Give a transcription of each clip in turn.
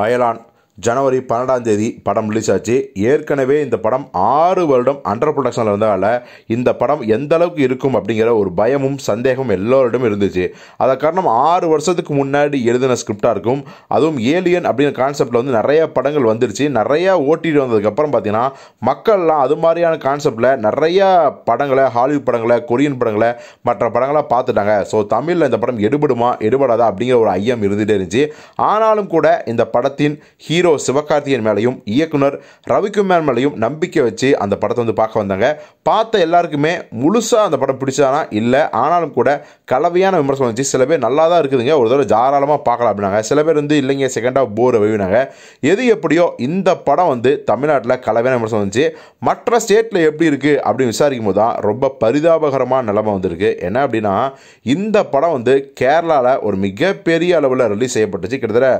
அயலான் ஜனவரி பன்னெண்டாம் தேதி படம் ரிலீஸ் ஆச்சு. ஏற்கனவே இந்த படம் ஆறு வருடம் அண்டர் ப்ரொடக்ஷனில் இருந்ததால் இந்த படம் எந்த அளவுக்கு இருக்கும் அப்படிங்கிற ஒரு பயமும் சந்தேகமும் எல்லோரிடம் இருந்துச்சு. அதை காரணம் ஆறு வருஷத்துக்கு முன்னாடி எழுதின ஸ்கிரிப்டாக இருக்கும். அதுவும் ஏலியன் அப்படிங்கிற கான்செப்டில் வந்து நிறைய படங்கள் வந்துருச்சு. நிறையா ஓட்டிட்டு வந்ததுக்கப்புறம் பார்த்தீங்கன்னா மக்கள்லாம் அது மாதிரியான கான்செப்டில் நிறையா படங்களை ஹாலிவுட் படங்களை கொரியன் படங்களை மற்ற படங்களாக பார்த்துட்டாங்க. ஸோ தமிழில் இந்த படம் எடுபடுமா எடுபடாதா அப்படிங்கிற ஒரு ஐயம் இருந்துகிட்டே இருந்துச்சு. ஆனாலும் கூட இந்த படத்தின் ஹீரோ சிவகார்த்திகேயன் மேலேயும் இயக்குனர் ரவிக்குமார் மேலேயும் நம்பிக்கை வச்சு அந்த படத்தை வந்து பார்க்க வந்தாங்க. பார்த்த எல்லாருக்குமே முழுசாக அந்த படம் பிடிச்சதானா? இல்லை. ஆனாலும் கூட கலவையான விமர்சனம் வந்துச்சு. சில பேர் நல்லா தான் இருக்குதுங்க. ஒரு தடவை தாராளமாக பார்க்கலாம் அப்படின்னாங்க. சில பேர் வந்து இல்லைங்க செகண்டாக போர் வைவினாங்க எது எப்படியோ இந்த படம் வந்து தமிழ்நாட்டில் கலவையான விமர்சனம் வந்துச்சு. மற்ற ஸ்டேட்டில் எப்படி இருக்குது அப்படின்னு விசாரிக்கும் போது தான் ரொம்ப பரிதாபகரமான நிலைமை வந்திருக்கு. என்ன அப்படின்னா இந்த படம் வந்து கேரளாவில் ஒரு மிகப்பெரிய அளவில் ரிலீஸ் செய்யப்பட்டுச்சு. கிட்டத்தட்ட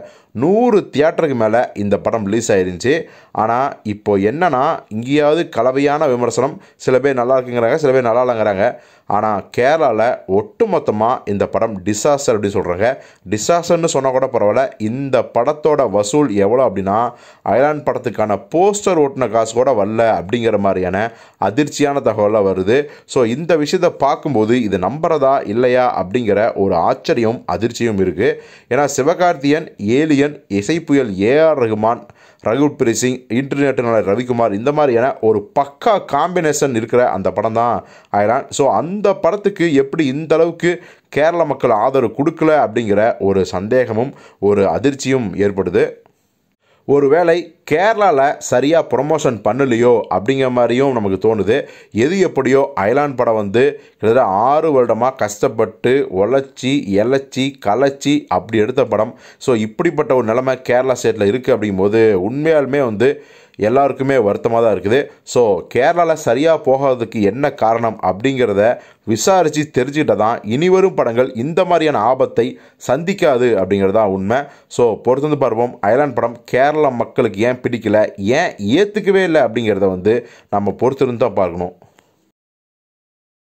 நூறு தியேட்டருக்கு மேலே இந்த படம் ரிலீஸ் ஆயிருந்துச்சு. ஆனால் இப்போ என்னென்னா இங்கேயாவது கலவையான விமர்சனம். சில பேர் நல்லா இருக்குங்கிறாங்க சில பேர் நல்லா இல்லைங்கிறாங்க. ஆனால் கேரளாவில் ஒட்டுமொத்தமாக இந்த படம் டிசாஸ்டர் அப்படின்னு சொல்கிறாங்க டிசாஸ்டர்னு சொன்னால் கூட பரவாயில்ல. இந்த படத்தோட வசூல் எவ்வளோ அப்படின்னா அயலான் படத்துக்கான போஸ்டர் ஓட்டின காசு கூட வரல அப்படிங்கிற மாதிரியான அதிர்ச்சியான தகவலாக வருது. ஸோ இந்த விஷயத்தை பார்க்கும்போது இது நம்புறதா இல்லையா அப்படிங்கிற ஒரு ஆச்சரியம் அதிர்ச்சியும் இருக்குது ஏன்னா சிவகார்த்தியன் ஏலியன் இசைப்புயல் ஏஆர் ரகுமான் ரகுல் பிரீத் சிங் இன்டர்நெட்டினால் ரவிக்குமார் இந்த மாதிரியான ஒரு பக்கா காம்பினேஷன் இருக்கிற அந்த படம் தான் அயலான். ஸோ அந்த படத்துக்கு எப்படி இந்த அளவுக்கு கேரள மக்கள் ஆதரவு கொடுக்கல அப்படிங்கிற ஒரு சந்தேகமும் ஒரு அதிர்ச்சியும் ஏற்படுது. ஒருவேளை கேரளாவில் சரியாக ப்ரொமோஷன் பண்ணலையோ அப்படிங்கிற மாதிரியும் நமக்கு தோணுது. எது எப்படியோ அயலான் படம் வந்து கிட்டத்தட்ட ஆறு வருடமாக கஷ்டப்பட்டு உழைச்சி எழைச்சி கலைச்சி அப்படி எடுத்த படம். ஸோ இப்படிப்பட்ட ஒரு நிலைமை கேரளா ஸ்டேட்டில் இருக்குது அப்படிங்கும்போது உண்மையாலுமே வந்து எல்லாருக்குமே வருத்தமாக தான் இருக்குது. ஸோ கேரளாவில் சரியாக போகாததுக்கு என்ன காரணம் அப்படிங்கிறத விசாரித்து தெரிஞ்சுக்கிட்ட தான் இனிவரும் படங்கள் இந்த மாதிரியான ஆபத்தை சந்திக்காது அப்படிங்கிறது தான் உண்மை. ஸோ பொறுத்தந்து பார்ப்போம். அயலான் படம் கேரளா மக்களுக்கு ஏன் பிடிக்கல? ஏன் ஏற்றுக்கவே இல்லை அப்படிங்கிறத வந்து நம்ம பொறுத்திருந்து தான் பார்க்கணும்.